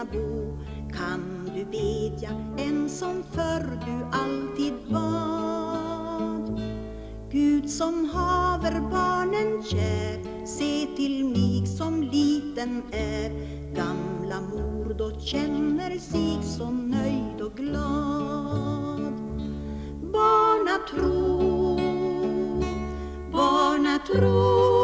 kunna bo kan du bedja en som förr du alltid bad. Gud som haver barnen kär, se till mig som liten är. Gamla mor då känner sig så nöjd och glad. Barnatro, barnatro tro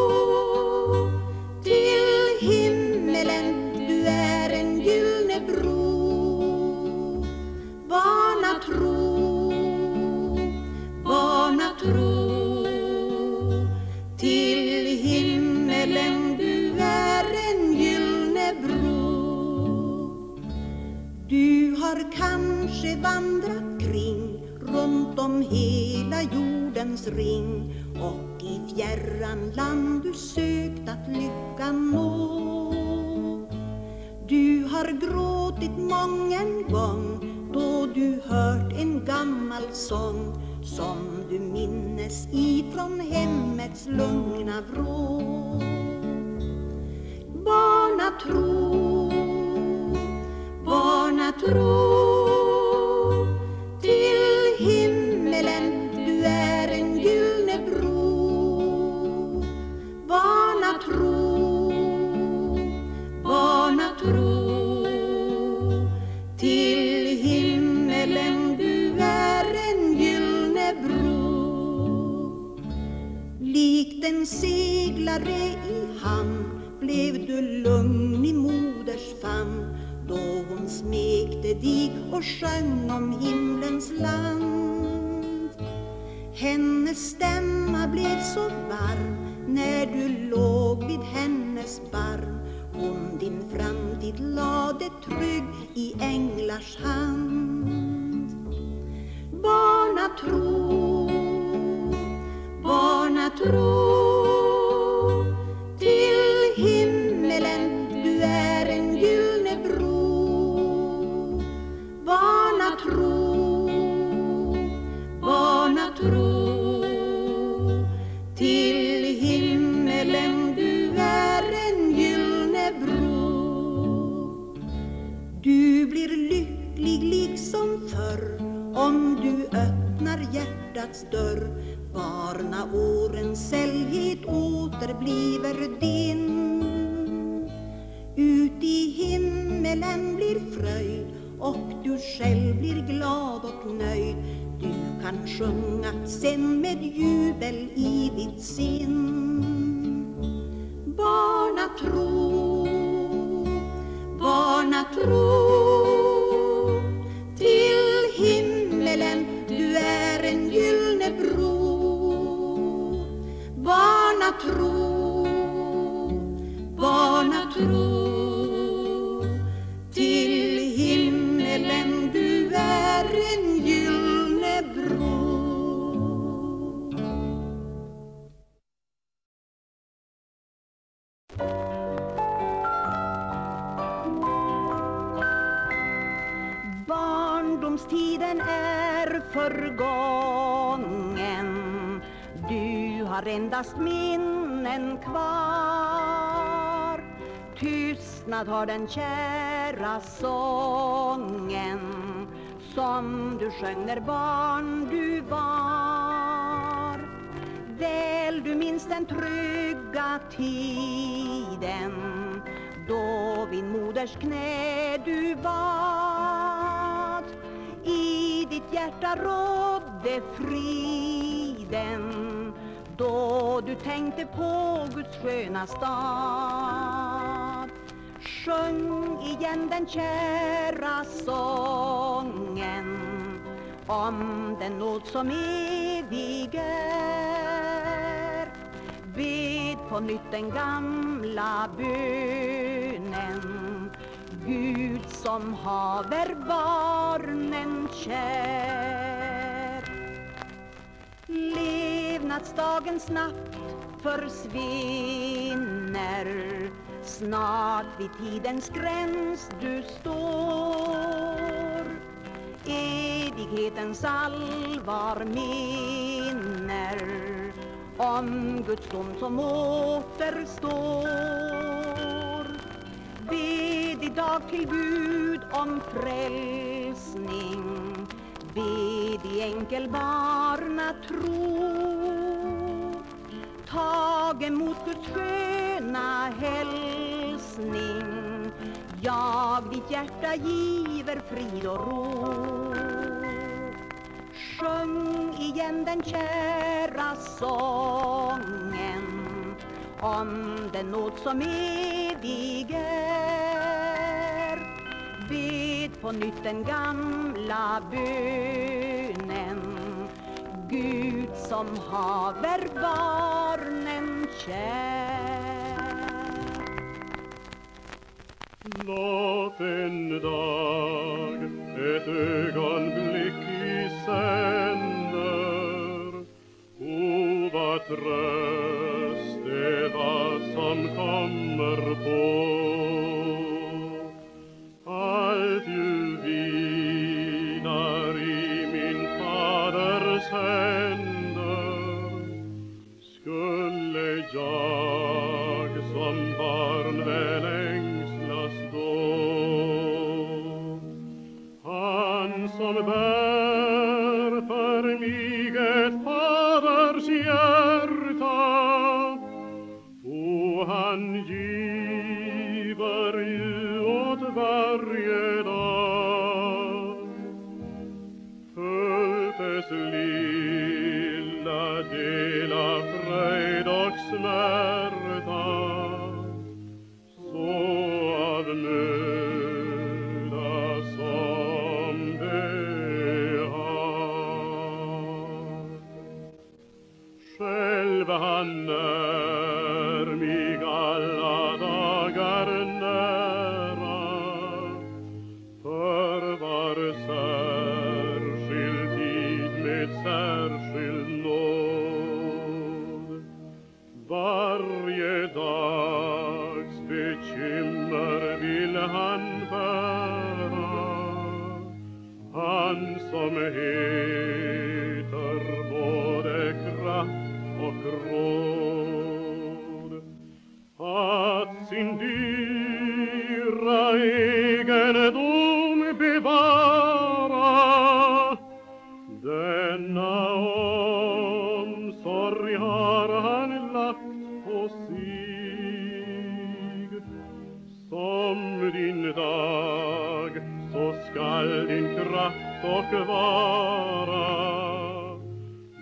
om hela jordens ring och i fjärran land du sökt att lyckan nå. Du har gråtit mången gång då du hört en gammal sång som du minnes ifrån hemmets lugna vrå. Barnatro, barnatro Barnaårens sällhet återbliver din. Ut i himmelen blir fröjd och du själv blir glad och nöjd. Du kan sjunga sen med jubel i ditt sinn. Den kära sången Som du sjöng när barn du var. Väl du minns den trygga tiden Då vid moders knä du bad. I ditt hjärta rådde friden Då du tänkte på Guds sköna stad. Sjung igen den kära sången om den nåd som evig är Bed på nytt den gamla bönen. Gud som haver barnen kär. Levnadsdagen snabbt försvinner. Snart vid tidens gräns du står. Evighetens allvar minner Om Guds dom som återstår. Bed i dag till Gud om frälsning. Bed i enkel barnatro Tag emot Guds denna hälsning Jag ditt hjärta giver frid och ro Sjung igen den kära sången om den nåd som evig är. Bed på nytt den gamla bönen Gud som haver barnen kär. Låt en dag ett ögonblick i sänder O vad tröst. selva hanner mig alla dagar nära för var särskild tid med särskild nåd varje dags bekymmer vill han bära han som är kraft och vara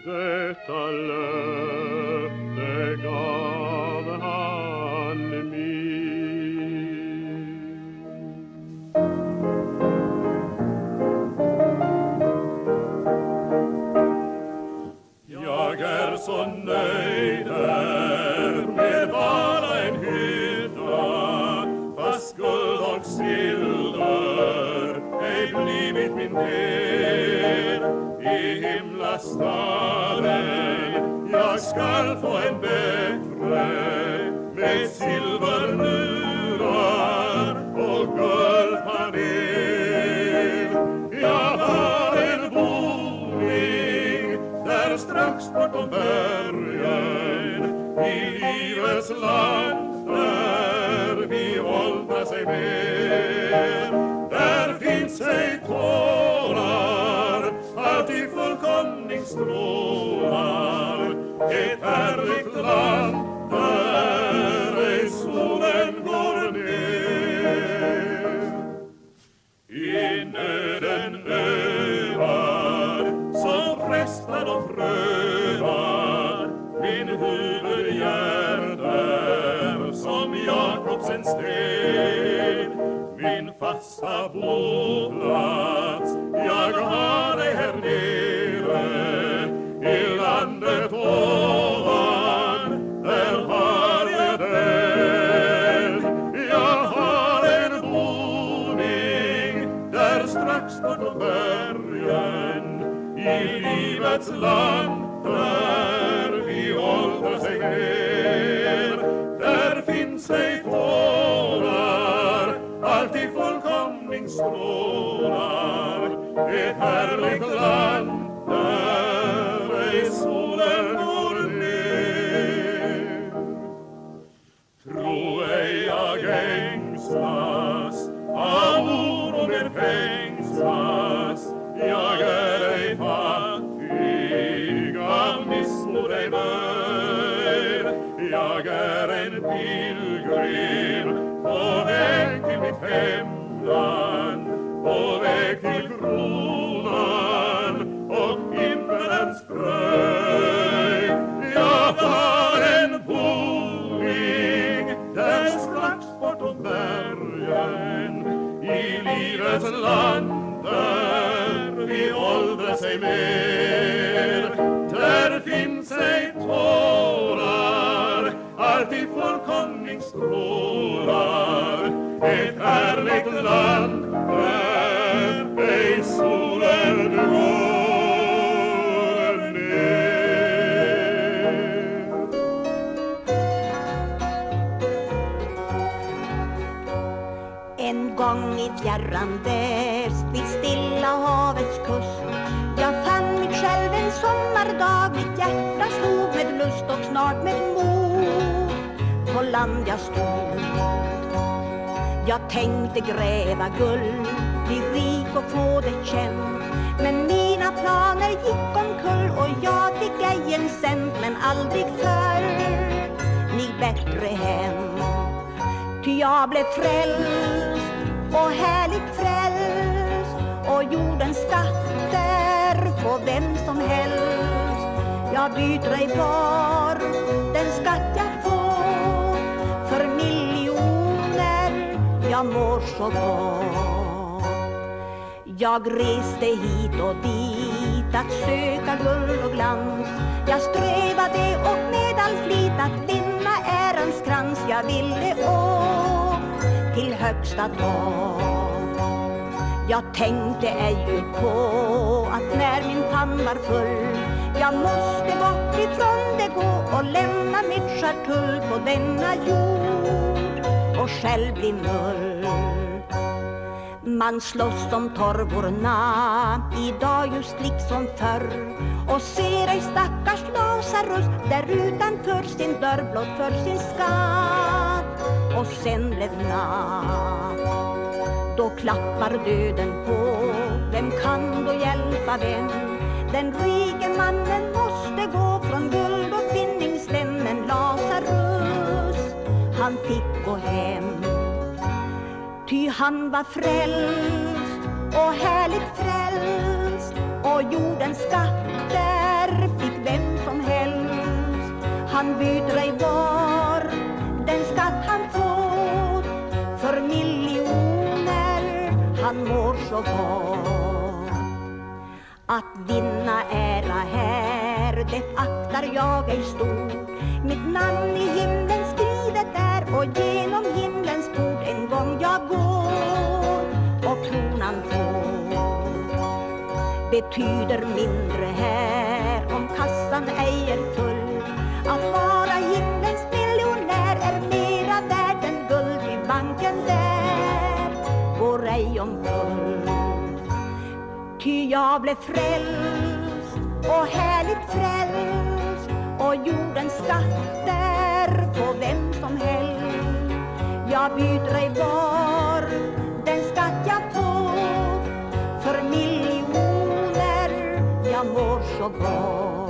detta löfte gav han mig Jag är så nöjd där med bara en hydda fast guld och silver i himlastaden. Jag skall få en bättre med silvermurar och guldpanel jag har en boning där strax bortom bergen i livets land där vi åldrar sig mer. Fullkomning ett härligt land där ej solen går ner. I nöden övar som frestar och prövar min huvudgärd är som Jakobs en sten. Min fasta boplats jag har livets land där vi åldras ej mer där finns ej tårar alltid fullkomning strålar. Ett härligt land dag Mitt hjärta slog med lust och snart med mod. På land jag stod. Jag tänkte gräva guld Bli rik och få det känt Men mina planer gick omkull Och jag fick ej en cent Men aldrig förr. Mig bättre hem. Ty jag blev frälst och härligt frälst. Och jordens skatter får vem som helst. Jag byter ej var. Den skatt jag får för miljoner jag mår så gott. Jag reste hit och dit att söka guld och glans. Jag strävade och med all flit att vinna ärans krans. Jag ville å till högsta topp. Jag tänkte ej på att när min famn var full jag måste bort ifrån det gå och lämna mitt skärtull på denna jord och själv bli mull man slåss om torvorna idag just liksom förr och ser ej stackars Lazarus där utanför sin dörr blott för sin skatt och sen blev natt. Då klappar döden på, vem kan då hjälpa vem? Den rike mannen måste gå från guld och vinningsvännen Lazarus, han fick gå hem. Ty han var frälst och härligt frälst och jordens skatter fick vem som helst. Han byter ej var den skatt han fått för miljoner han mår så gott. Ära här, det aktar jag ej stort. Mitt namn i himlen skrivet är och genom himlens port en gång jag går och kronan får. Betyder mindre här om kassan ej är full. Att vara himlens miljonär är mera värd än guld i banken där går ej omkull. Ty jag blev frälst och härligt frälst och jordens skatter på vem som helst. Jag byter ej var den skatt jag får för miljoner jag mår så gott.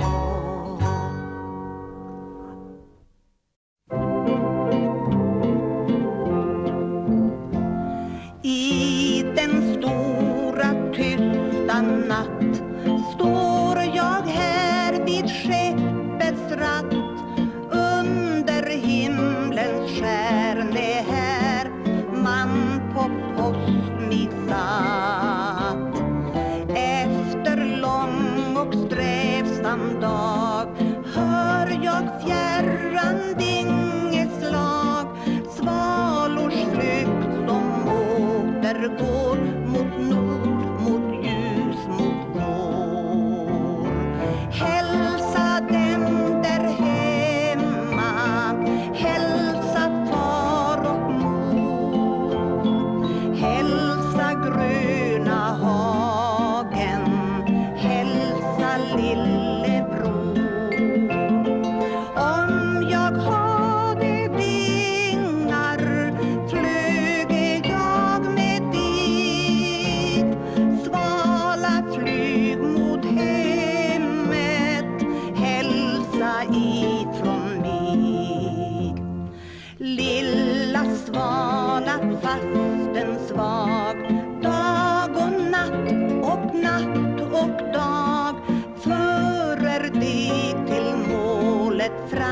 fred.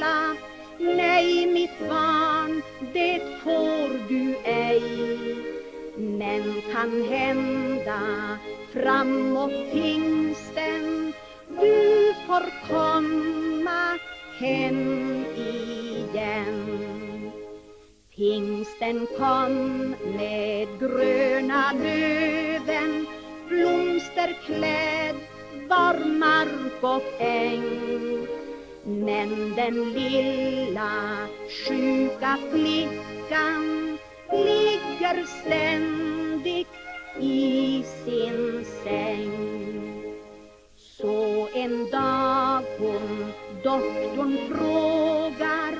Lilla Nej mitt barn, det får du ej. Men kan hända framåt pingsten. Du får komma hem igen. Pingsten kom med gröna löven Blomsterklädd var mark och äng. Men den lilla sjuka flickan ligger ständigt i sin säng. Så en dag hon doktorn frågar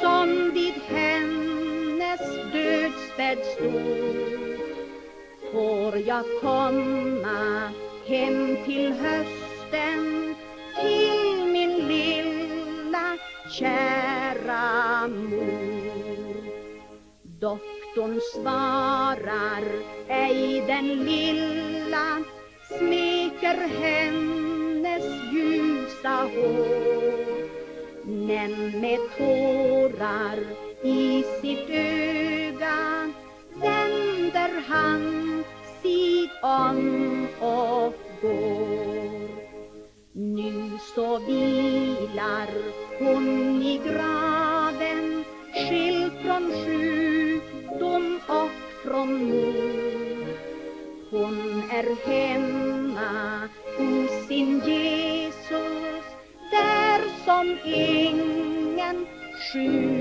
som vid hennes dödsbädd stod Får jag komma hem till hösten till min kära mor Doktorn svarar ej den lilla smeker hennes ljusa hår. Men med tårar i sitt öga vänder han sig om och går. I graven skild från sjukdom och från mor. Hon är hemma hos sin Jesus där som ingen sjuk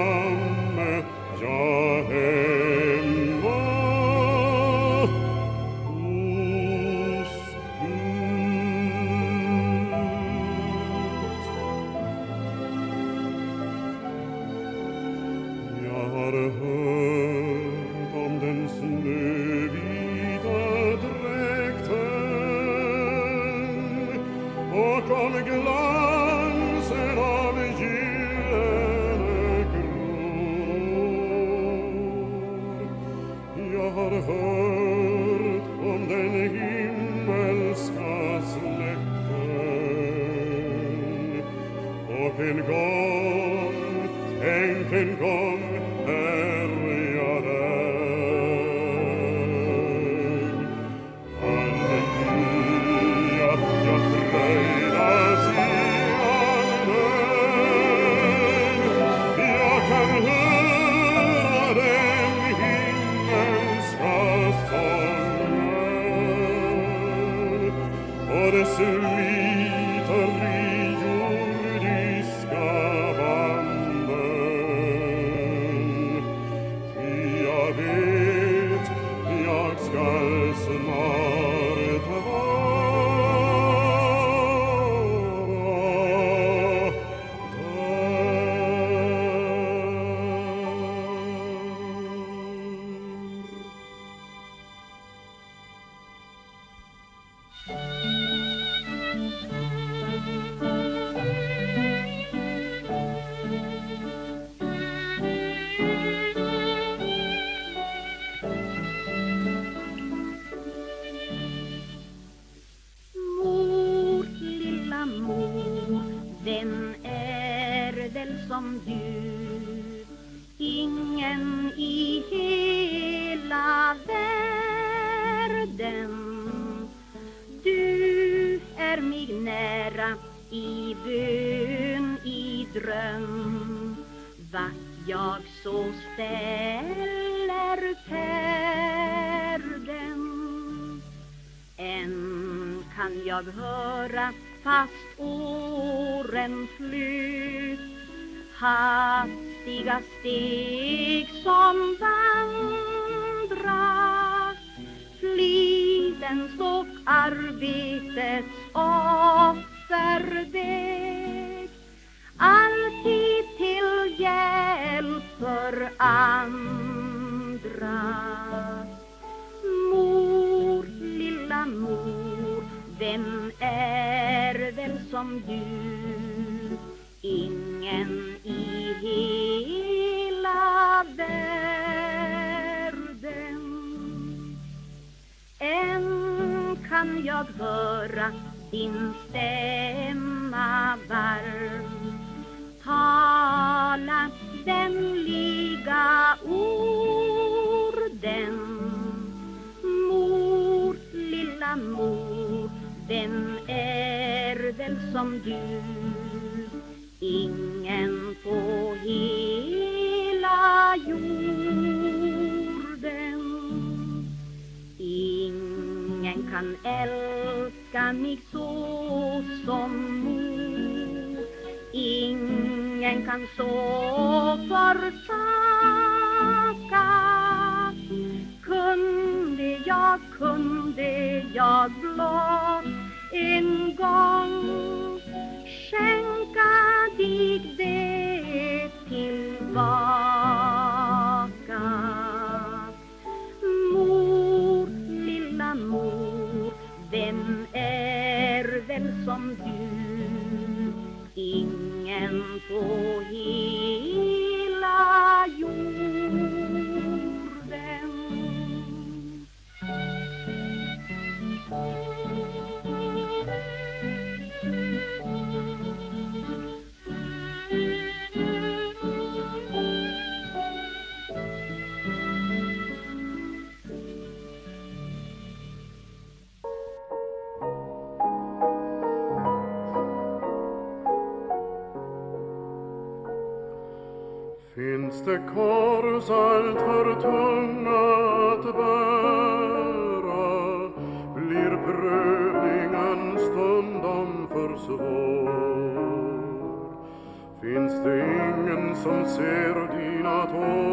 Lamm, ja, som du. Ingen i hela världen. Än kan jag höra din stämma varm. Tala vänliga orden. Mor, lilla mor, vänliga som du. Ingen på hela jorden. Ingen kan älska mig så som mor Ingen kan så försaka. Kunde jag, kunde jag blott en gång Krieg Finns det kors allt för tunga att bära blir prövningen stundom för svår. Finns det ingen som ser dina tår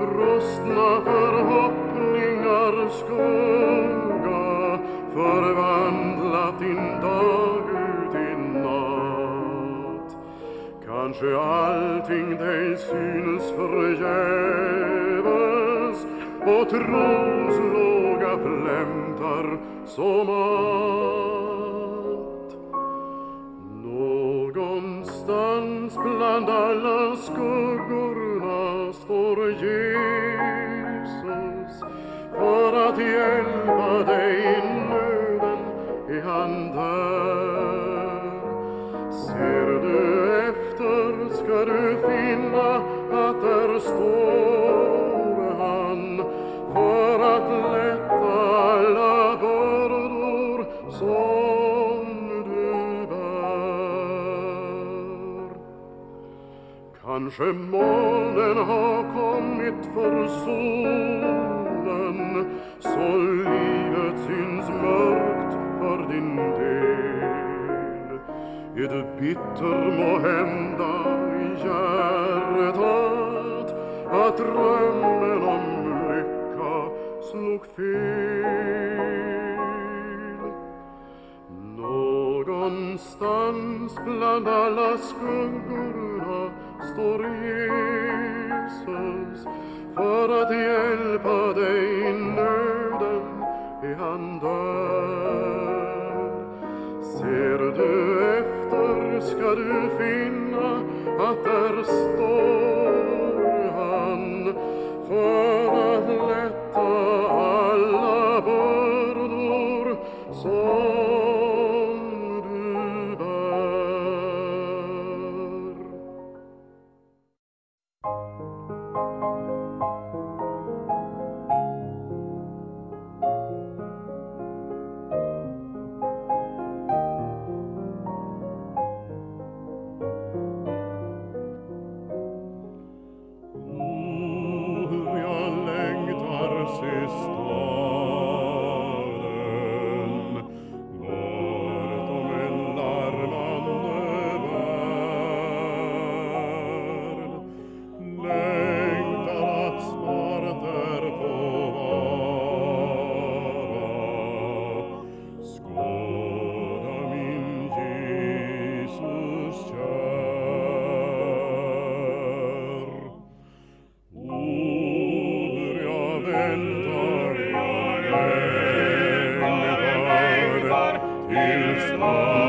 brustna förhoppningar skugga förvandlat din dag ut i natt. Kanske allting dig synes förgäves och trons låga flämtar så allt Kanske molnen har kommit för solen så livet syns mörkt för din del. Bitter må hända i hjärtat att drömmen om lycka? Någonstans bland alla skuggorna står Jesus för att hjälpa dig i nöden är han där. Ser du efter ska du finna att där står han för Redentor, Redentor, il Star.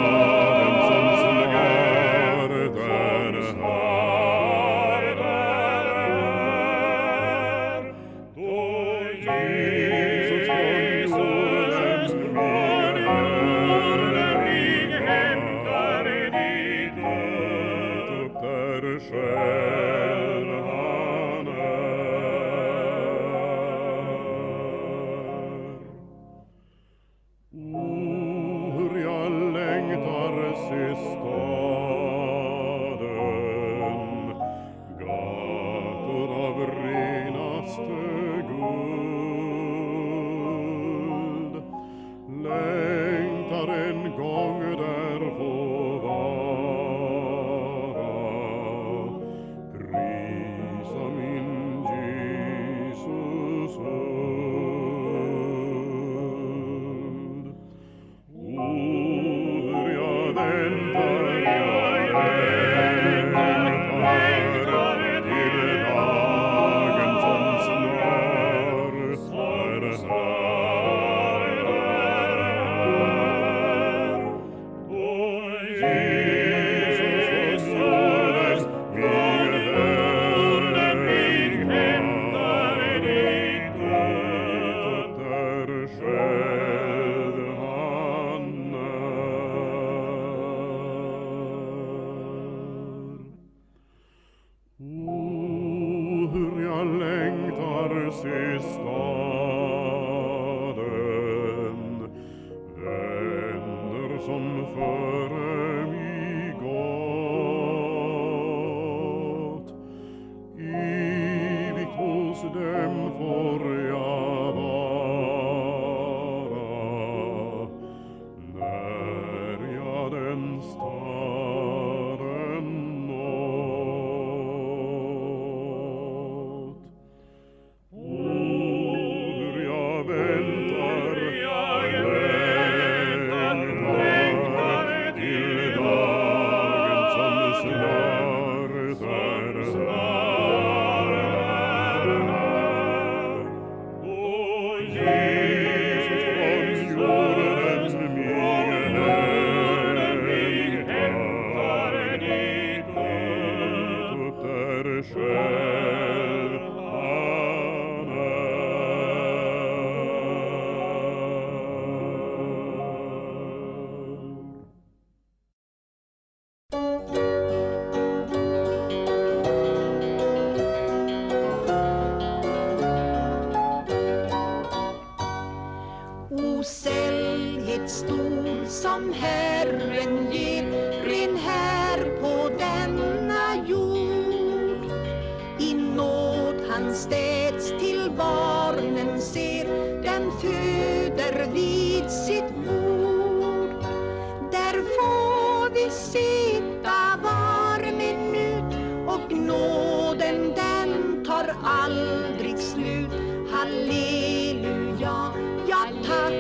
aldrig slut. Halleluja, ja tack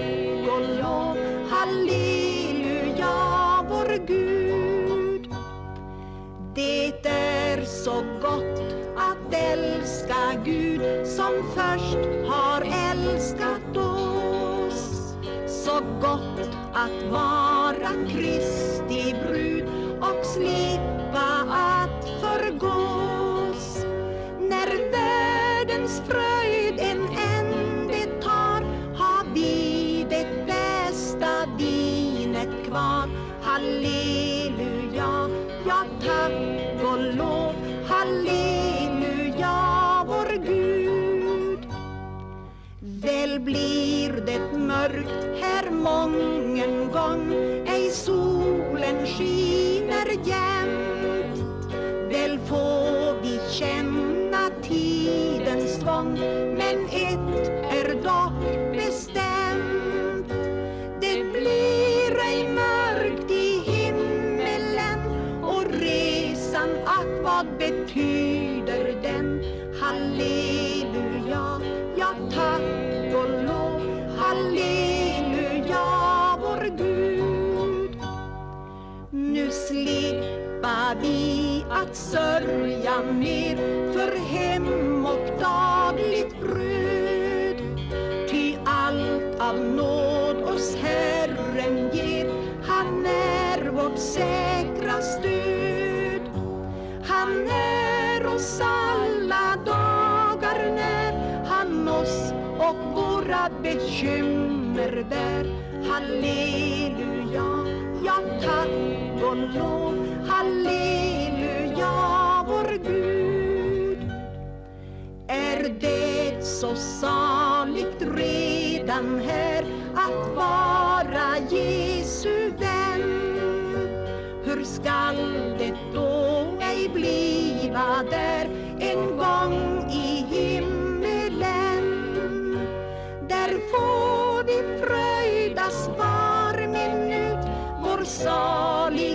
och lov. Halleluja, vår Gud. Det är så gott att älska Gud som först har älskat oss. Så gott att vara Kristus blir det mörkt här mången gång, ej solen skiner jämt. bekymmer där. Halleluja, ja tack och lov. Halleluja, vår Gud. Är det så saligt redan här att vara Jesu vän? Hur skall det då ej bliva där en gång Sorry.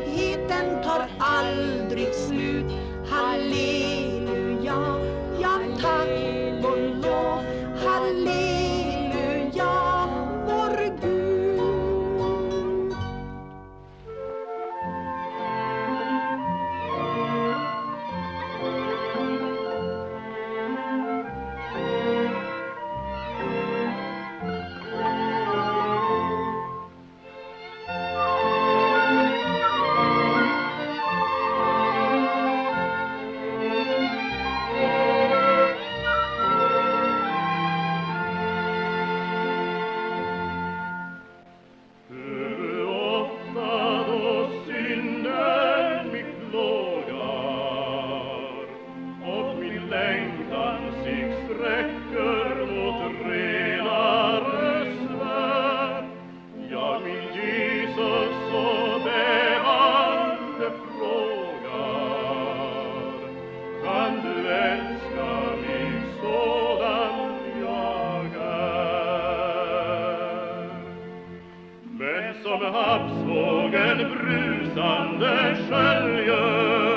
som havsvågen brusande sköljer.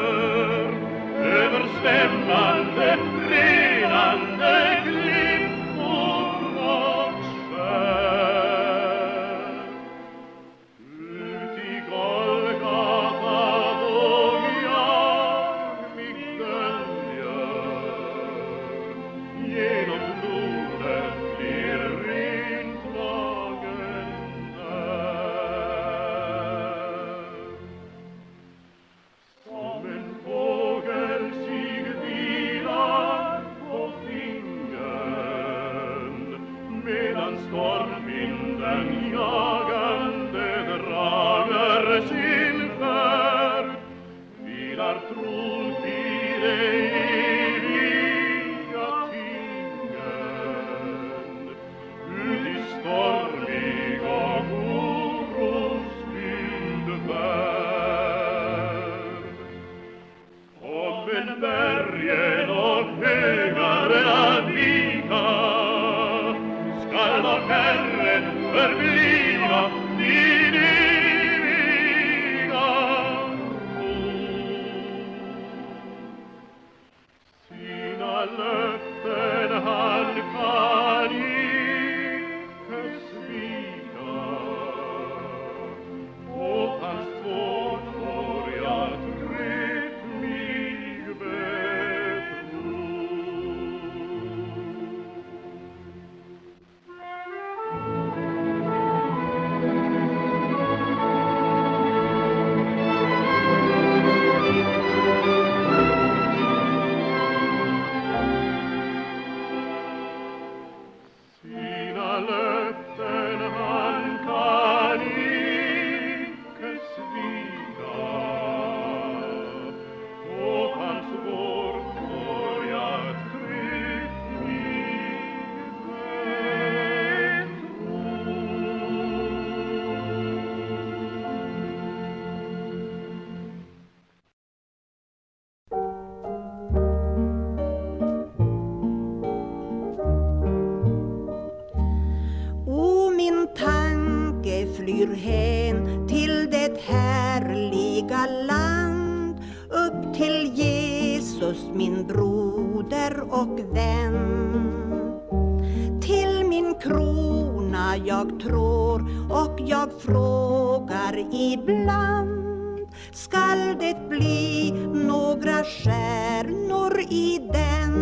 skall det bli några stjärnor i den.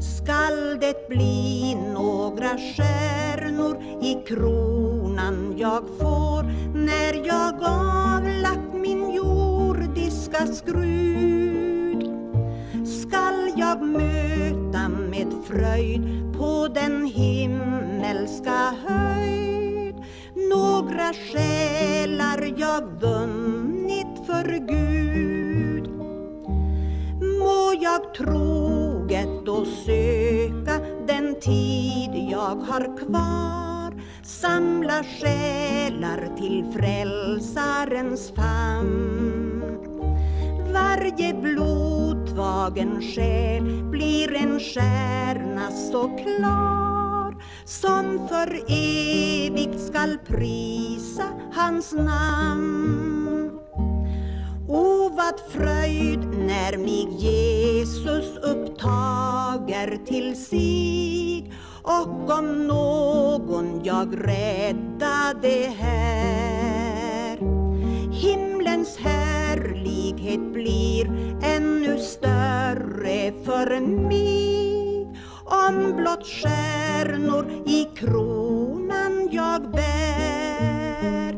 Skall det bli några stjärnor i kronan jag får när jag avlagt min jordiska skrud? Skall jag möta med fröjd på den himmelska höjd? några själar jag vunnit för Gud. Må jag troget då söka den tid jag har kvar. Samla själar till frälsarens famn. Varje blodtvagen själ blir en stjärna så klar som för evigt skall prisa hans namn. O vad fröjd när mig Jesus upptager till sig och om någon jag räddade här Himlens härlighet blir ännu större för mig om blott stjärnor i kronan jag bär.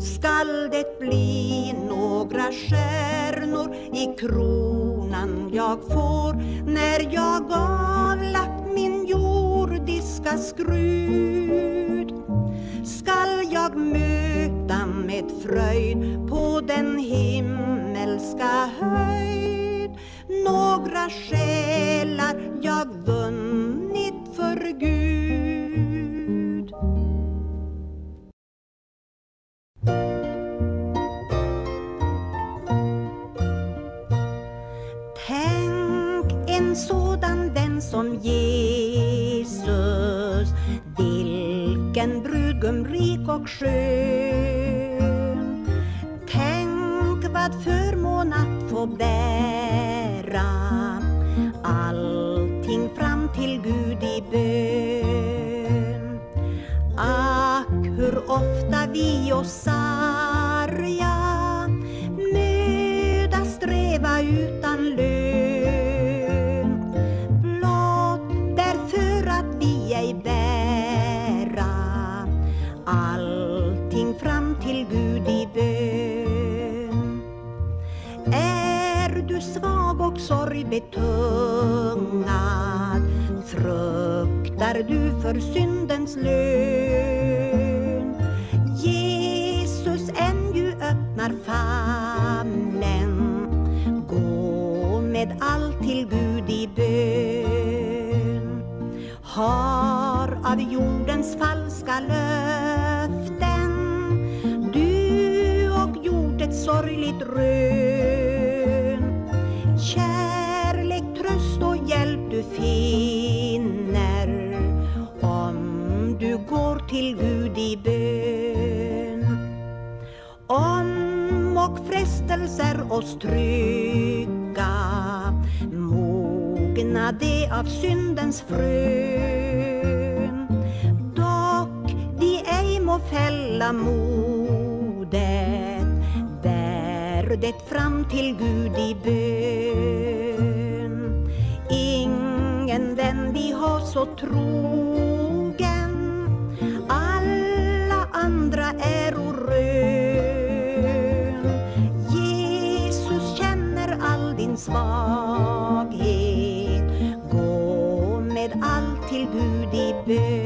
Skall det bli några stjärnor i kronan jag får när jag avlagt min jordiska skrud? Skall jag möta med fröjd på den himmelska höjd? Några själar rik Betungad fruktar du för syndens lön. Jesus ännu öppnar famnen. Gå med allt till Gud i bön. Har av jordens falska löften Du och gjort ett sorgligt rön du finner. Om du går till Gud i bön. Om och frestelser oss stryka mogna det av syndens frön. Dock vi ej må fälla modet bär det fram till Gud i bön. Ha så trogen. Alla andra ärorön Jesus känner all din svaghet. Gå med allt till Gud i bön.